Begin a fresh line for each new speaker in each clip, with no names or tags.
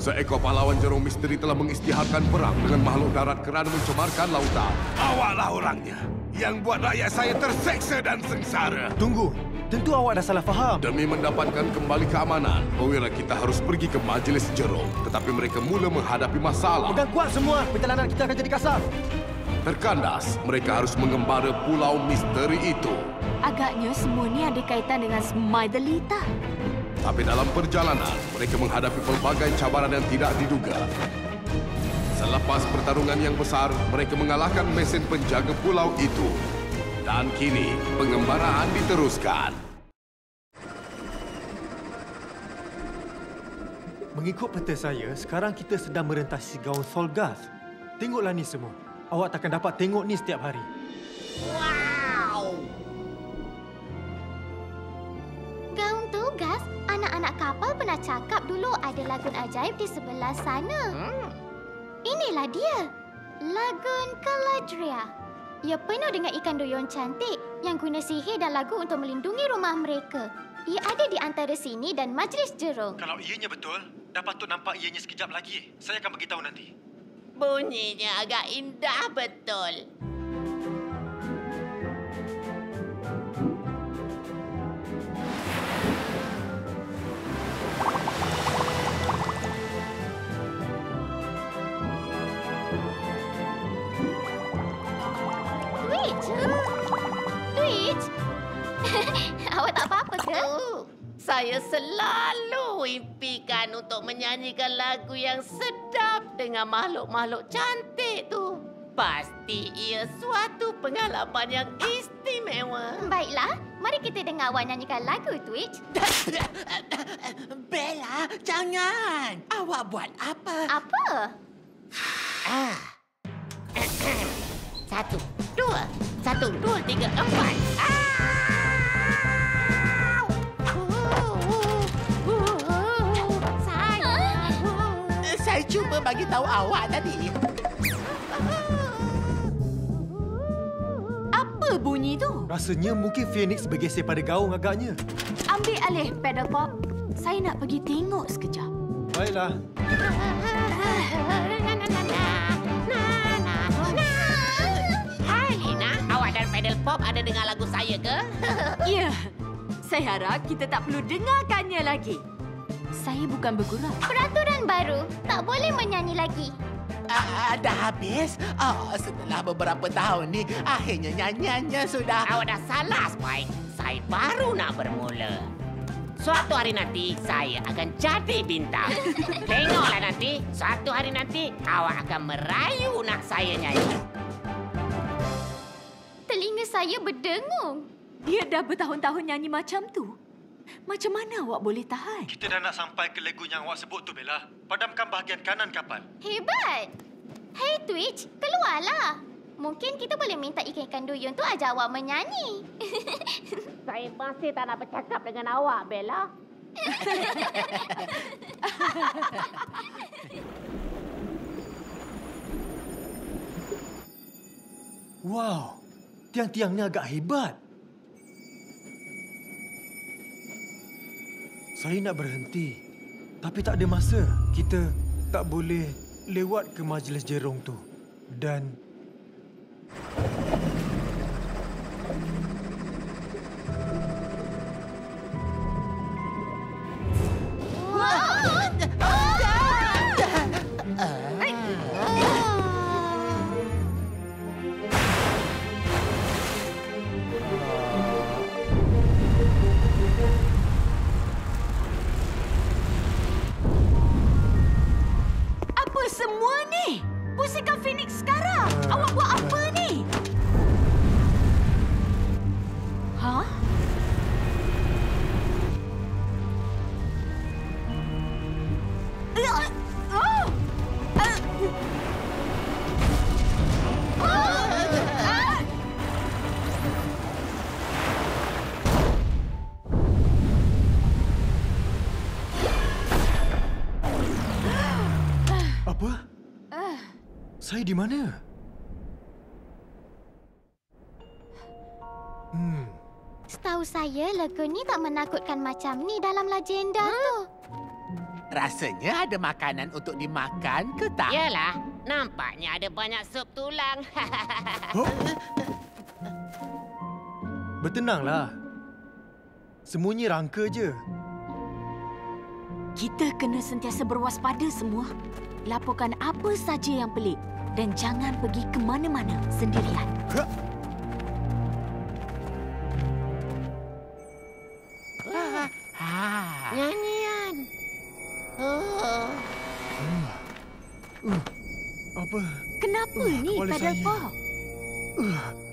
Seekor pahlawan jerung misteri telah mengisytiharkan perang dengan makhluk darat kerana mencemarkan lautan. Awaklah orangnya yang buat rakyat saya terseksa dan sengsara.
Tunggu, tentu awak dah salah faham.
Demi mendapatkan kembali keamanan, perwira kita harus pergi ke majlis jerung. Tetapi mereka mula menghadapi masalah.
Pegang kuat semua, perjalanan kita akan jadi kasar.
Terkandas, mereka harus mengembara pulau misteri itu.
Agaknya semua ni ada kaitan dengan Smiley
Tapi dalam perjalanan, mereka menghadapi pelbagai cabaran yang tidak diduga. Selepas pertarungan yang besar, mereka mengalahkan mesin penjaga pulau itu. Dan kini, pengembaraan diteruskan.
Mengikut peta saya, sekarang kita sedang merentasi gaun Solgath. Tengoklah ni semua. Awak takkan dapat tengok ni setiap hari.
Wow!
Pernah cakap dulu ada lagun ajaib di sebelah sana.
Hmm.
Inilah dia, Lagun Caladria. Ia penuh dengan ikan duyung cantik yang guna sihir dan lagu untuk melindungi rumah mereka. Ia ada di antara sini dan majlis jerung.
Kalau ianya betul, dah patut nampak ianya sekejap lagi. Saya akan beritahu nanti.
Bunyinya agak indah betul. Saya selalu impikan untuk menyanyikan lagu yang sedap dengan makhluk-makhluk cantik tu. Pasti ia suatu pengalaman yang istimewa.
Baiklah, mari kita dengar awak nyanyikan lagu, Twitch.
Bella, jangan. Awak buat apa?
Apa?
Ah. Satu, dua, satu, dua, tiga, empat. Au! Bagi tahu awak tadi.
Apa bunyi tu?
Rasanya mungkin Phoenix bergeser pada gaung agaknya.
Ambil alih pedal pop. Saya nak pergi tengok sekejap.
Baiklah.
Hai Lina, awak dan pedal pop ada dengar lagu saya ke?
Ya, saya harap kita tak perlu dengarkannya lagi. Saya bukan bergurau.
Peraturan baru. Tak boleh menyanyi lagi.
Ah, dah habis? Oh, setelah beberapa tahun ni, akhirnya nyanyiannya sudah... Awak dah salah, Spike. Saya baru nak bermula. Suatu hari nanti, saya akan jadi bintang. Tengoklah nanti, suatu hari nanti, awak akan merayu nak saya nyanyi.
Telinga saya berdengung.
Dia dah bertahun-tahun nyanyi macam tu. Macam mana awak boleh tahan?
Kita dah nak sampai ke lagu yang awak sebut tu, Bella. Padamkan bahagian kanan kapal.
Hebat! Hey Twitch, keluarlah. Mungkin kita boleh minta ikan-ikan duyung tu ajar awak menyanyi.
Saya masih tak nak bercakap dengan awak, Bella.
Wow, tiang-tiangnya agak hebat. Saya nak berhenti, tapi tak ada masa. Kita tak boleh lewat ke majlis jerung tu. Dan Saya di mana? Hmm,
Setahu saya, lagu ni tak menakutkan macam ni dalam legenda tu.
rasanya ada makanan untuk dimakan ke tak?
Yalah, nampaknya ada banyak sup tulang.
Bertenanglah. Semuanya rangka je.
Kita kena sentiasa berwaspada semua. Laporkan apa saja yang pelik dan jangan pergi ke mana-mana sendirian.
Ha!
Ah.
Nyanyian. Oh.
Apa?
Kenapa
Uh,
ni pedal
saya.
paw? Hei,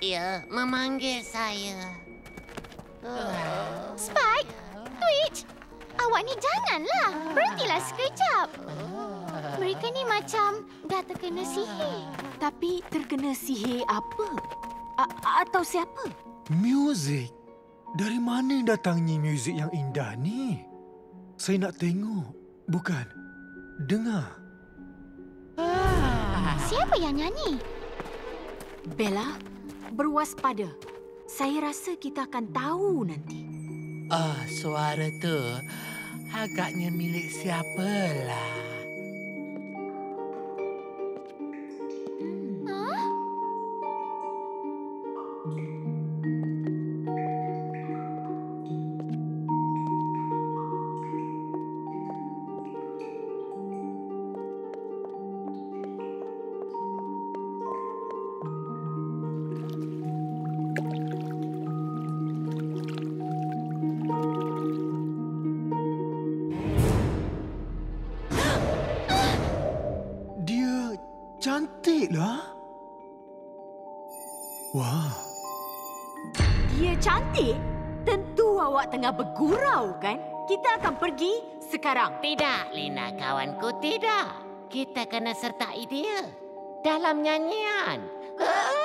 Ia memanggil saya.
Spike, Twitch, awak ni janganlah. Berhentilah sekejap. Mereka ni macam dah terkena sihir.
Tapi terkena sihir apa? A- atau siapa?
Muzik. Dari mana datangnya muzik yang indah ni? Saya nak tengok. Bukan. Dengar.
Siapa yang nyanyi?
Bella, berwaspada. Saya rasa kita akan tahu nanti.
Ah, suara tu agaknya milik siapalah.
Dia cantik lah. Wah.
Dia cantik? Tentu awak tengah bergurau, kan? Kita akan pergi sekarang.
Tidak, Lina kawanku, tidak. Kita kena sertai dia dalam nyanyian. Au,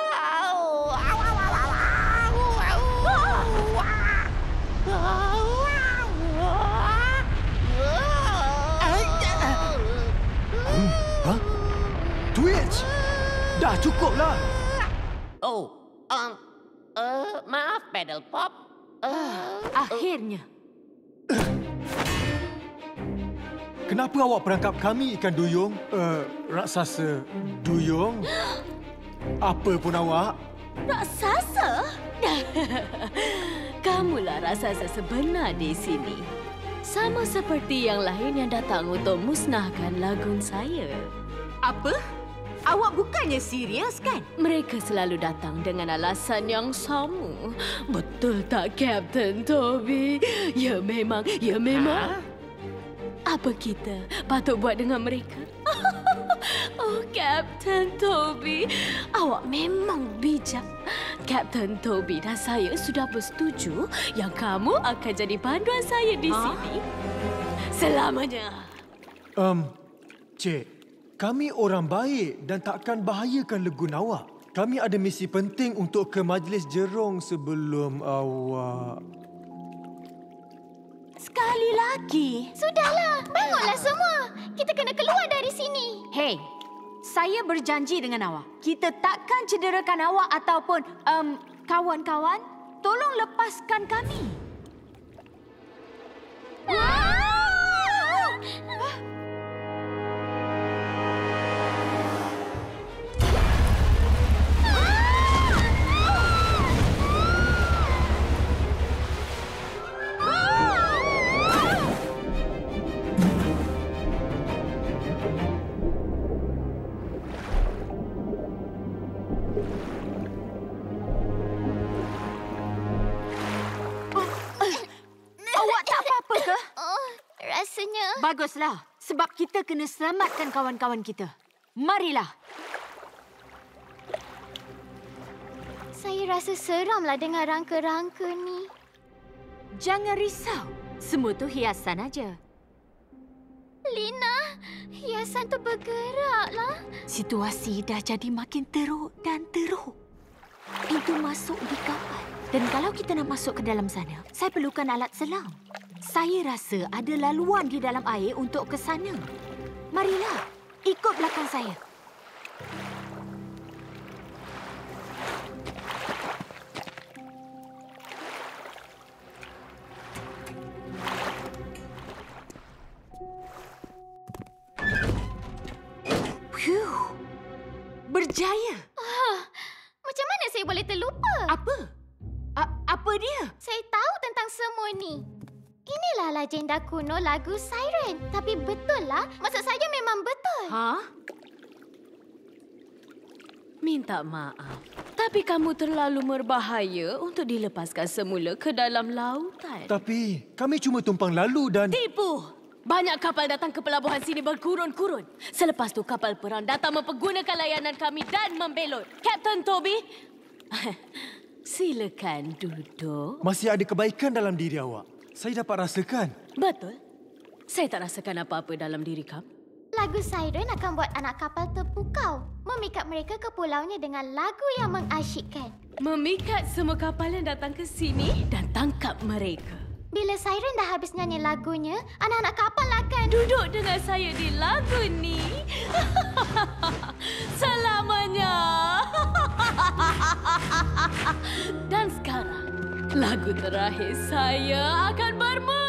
Dah cukuplah.
Oh, um, uh, maaf, pedal pop. Uh,
Akhirnya.
Kenapa awak perangkap kami ikan duyung? Uh, raksasa duyung? Apa pun awak?
Raksasa? Kamulah raksasa sebenar di sini. Sama seperti yang lain yang datang untuk musnahkan lagun saya. Apa? Awak bukannya serius kan? Mereka selalu datang dengan alasan yang sama. Betul tak, Captain Toby? Ya memang, ya memang. Apa kita patut buat dengan mereka? oh, Captain Toby. Awak memang bijak. Captain Toby dan saya sudah bersetuju yang kamu akan jadi panduan saya di
Ha?
sini. Selamanya.
Um, Cik, kami orang baik dan takkan bahayakan legun awak. Kami ada misi penting untuk ke majlis jerung sebelum awak...
Sekali lagi.
Sudahlah, bangunlah semua. Kita kena keluar dari sini.
Hei, saya berjanji dengan awak. Kita takkan cederakan awak ataupun um, kawan-kawan. Tolong lepaskan kami. Awak Baguslah. Sebab kita kena selamatkan kawan-kawan kita. Marilah.
Saya rasa seramlah dengan rangka-rangka ni.
Jangan risau. Semua tu hiasan aja.
Lina, hiasan tu bergeraklah.
Situasi dah jadi makin teruk dan teruk. Pintu masuk dikawal. Dan kalau kita nak masuk ke dalam sana, saya perlukan alat selam. Saya rasa ada laluan di dalam air untuk ke sana. Marilah, ikut belakang saya.
Berjaya.
Ah, macam mana saya boleh terlupa?
Apa? A apa dia?
Saya tahu tentang semua ini. Inilah legenda kuno lagu Siren. Tapi betul lah, maksud saya memang betul.
Ha? Minta maaf. Tapi kamu terlalu berbahaya untuk dilepaskan semula ke dalam lautan.
Tapi kami cuma tumpang lalu dan...
Tipu! Banyak kapal datang ke pelabuhan sini berkurun-kurun. Selepas tu kapal perang datang mempergunakan layanan kami dan membelot. Captain Toby, silakan duduk.
Masih ada kebaikan dalam diri awak. Saya dapat rasakan.
Betul. Saya tak rasakan apa-apa dalam diri kamu.
Lagu Siren akan buat anak kapal terpukau. Memikat mereka ke pulaunya dengan lagu yang mengasyikkan.
Memikat semua kapal yang datang ke sini dan tangkap mereka.
Bila Siren dah habis nyanyi lagunya, anak-anak kapal akan...
Duduk dengan saya di lagu ni. Selamanya. Dan lagu terakhir saya akan bermula.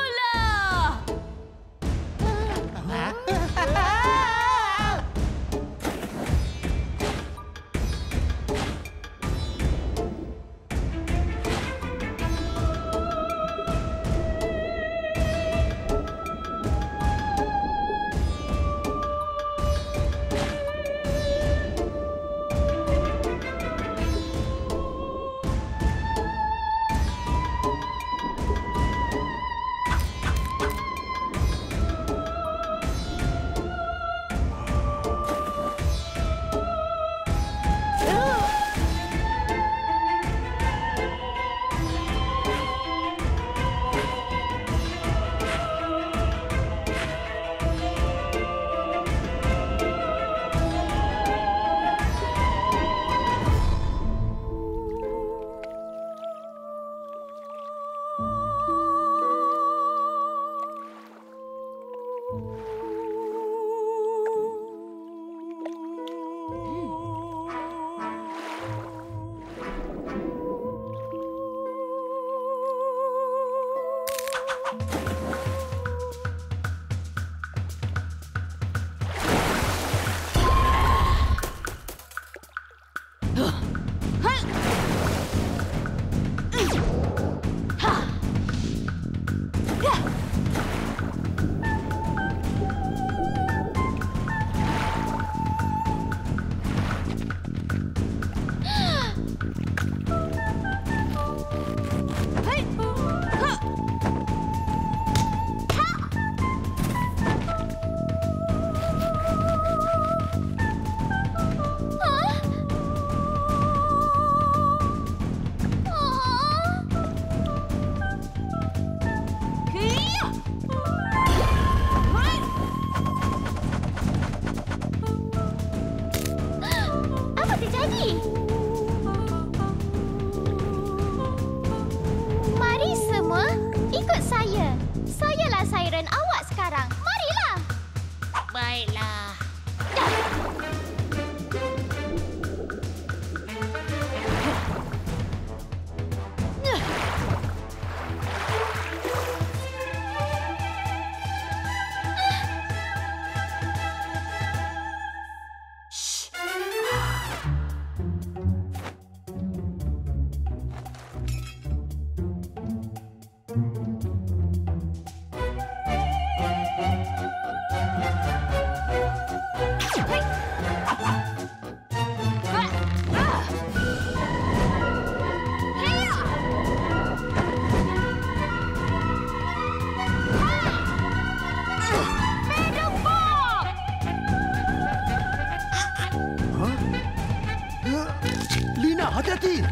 Hati-hati!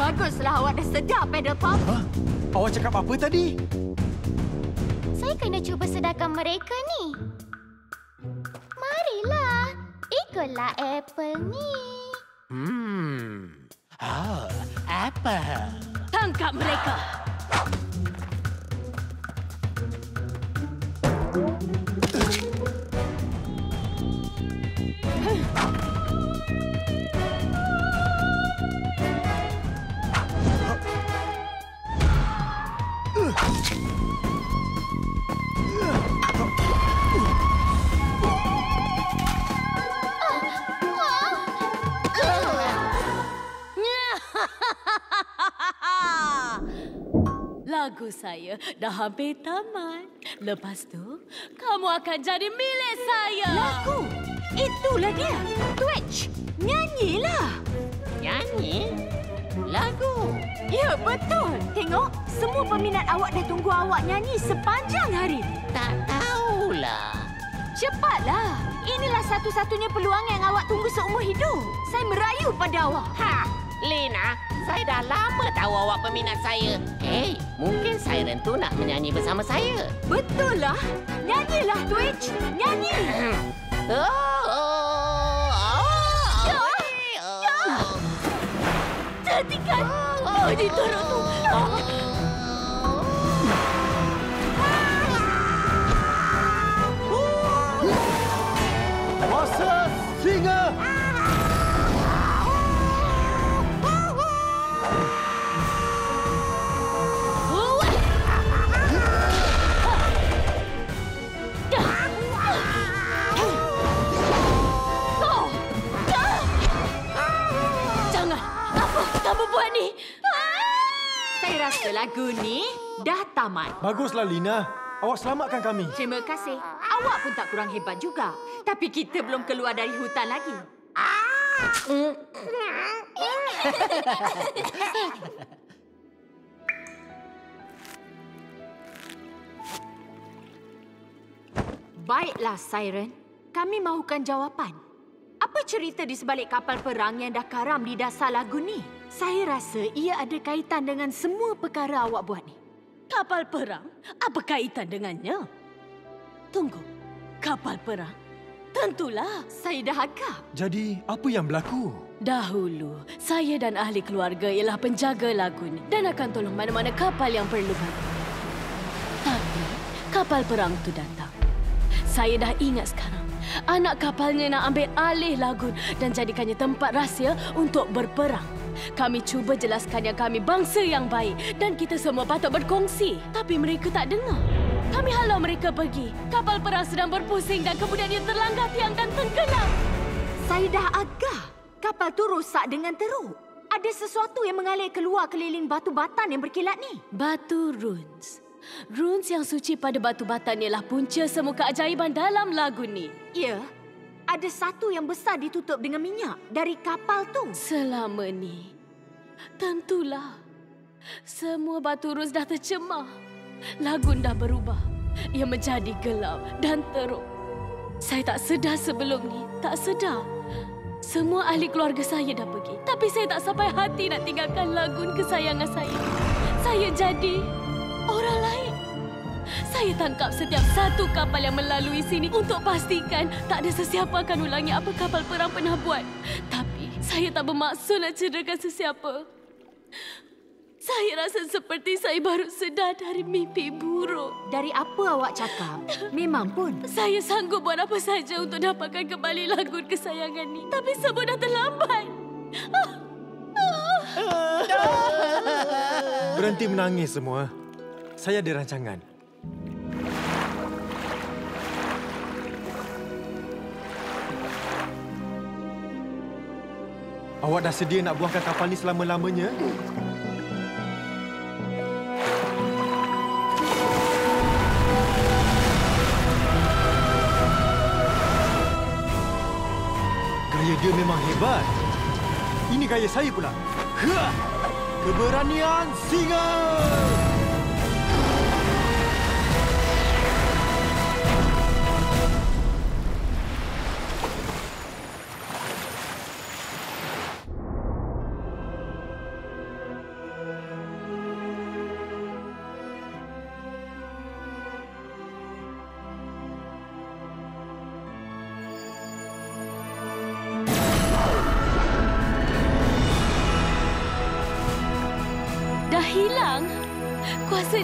Baguslah awak dah sedar pedal pump.
Ha? Awak cakap apa tadi?
Saya kena cuba sedarkan mereka ni. Marilah. Ikutlah apple ni.
Hmm. Oh, apa?
Tangkap mereka. Lagu saya dah hampir tamat. Lepas tu, kamu akan jadi milik saya.
Lagu? Itulah dia. Twitch, nyanyilah.
Nyanyi? Lagu?
Ya, betul. Tengok, semua peminat awak dah tunggu awak nyanyi sepanjang hari.
Tak tahulah.
Cepatlah. Inilah satu-satunya peluang yang awak tunggu seumur hidup. Saya merayu pada awak.
Ha, Lina, saya dah lama tahu awak peminat saya. Hei, mungkin Siren tu nak menyanyi bersama saya.
Betul lah. Nyanyilah, Twitch. Nyanyi.
Oh, oh, oh,
Ya,
oh,
Hentikan. Oh, diturut
lagu ni dah tamat.
Baguslah, Lina. Awak selamatkan kami.
Terima kasih. Awak pun tak kurang hebat juga. Tapi kita belum keluar dari hutan lagi. Baiklah, Siren. Kami mahukan jawapan. Apa cerita di sebalik kapal perang yang dah karam di dasar lagu ni? Saya rasa ia ada kaitan dengan semua perkara awak buat ni.
Kapal perang? Apa kaitan dengannya? Tunggu. Kapal perang? Tentulah.
Saya dah agak.
Jadi, apa yang berlaku?
Dahulu, saya dan ahli keluarga ialah penjaga lagun dan akan tolong mana-mana kapal yang perlu bantu. Tapi, kapal perang tu datang. Saya dah ingat sekarang. Anak kapalnya nak ambil alih lagun dan jadikannya tempat rahsia untuk berperang. Kami cuba jelaskan yang kami bangsa yang baik dan kita semua patut berkongsi. Tapi mereka tak dengar. Kami halau mereka pergi. Kapal perang sedang berpusing dan kemudian ia terlanggar tiang dan tenggelam.
Saya dah agak. Kapal tu rosak dengan teruk. Ada sesuatu yang mengalir keluar keliling batu batan yang berkilat ni.
Batu runes. Runes yang suci pada batu batan ialah punca semua keajaiban dalam lagu ni.
Ya, ada satu yang besar ditutup dengan minyak dari kapal tu.
Selama ni, tentulah semua batu runes dah tercemar. Lagun dah berubah. Ia menjadi gelap dan teruk. Saya tak sedar sebelum ni, tak sedar. Semua ahli keluarga saya dah pergi. Tapi saya tak sampai hati nak tinggalkan lagun kesayangan saya. Saya jadi orang lain. Saya tangkap setiap satu kapal yang melalui sini untuk pastikan tak ada sesiapa akan ulangi apa kapal perang pernah buat. Tapi saya tak bermaksud nak cederakan sesiapa. Saya rasa seperti saya baru sedar dari mimpi buruk.
Dari apa awak cakap? Memang pun.
Saya sanggup buat apa saja untuk dapatkan kembali lagun kesayangan ni. Tapi semua dah terlambat.
Berhenti menangis semua. Saya ada rancangan. Awak dah sedia nak buahkan kapal ni selama-lamanya? Gaya dia memang hebat. Ini gaya saya pula. Ha! Keberanian singa!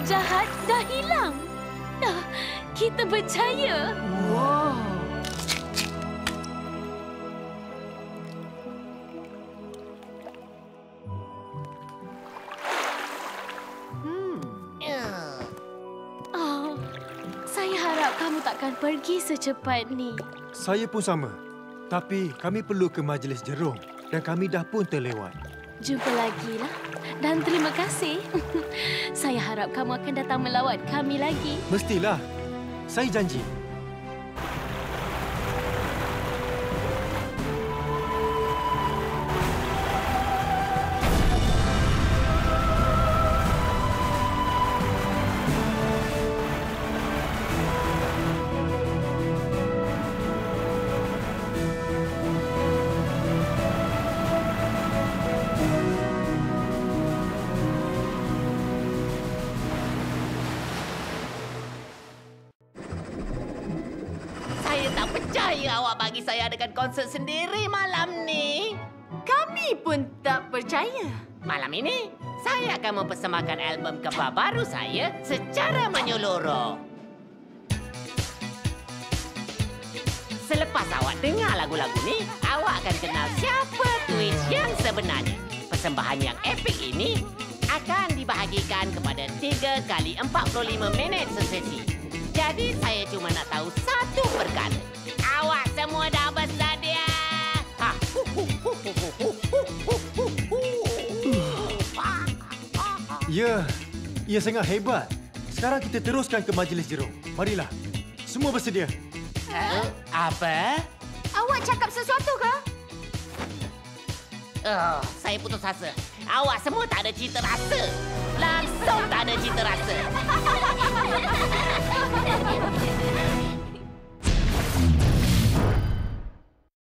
Jahat dah hilang. Dah, kita berjaya.
Wow.
Oh, saya harap kamu takkan pergi secepat ni.
Saya pun sama. Tapi kami perlu ke majlis jerung dan kami dah pun terlewat.
Jumpa lagi lah. Dan terima kasih. Saya harap kamu akan datang melawat kami lagi.
Mestilah. Saya janji.
Bagi saya adakan konsert sendiri malam ni.
Kami pun tak percaya.
Malam ini, saya akan mempersembahkan album kembar baru saya secara menyeluruh. Selepas awak dengar lagu-lagu ni, awak akan kenal siapa Twitch yang sebenarnya. Persembahan yang epik ini akan dibahagikan kepada 3 kali 45 minit sesesi. Jadi saya cuma nak tahu satu perkara semua dah bersedia. Ha.
Ya, ia sangat hebat. Sekarang kita teruskan ke majlis jeruk. Marilah, semua bersedia.
Huh? Apa?
Awak cakap sesuatu ke?
Oh, saya putus asa. Awak semua tak ada cita rasa. Langsung tak ada cita rasa.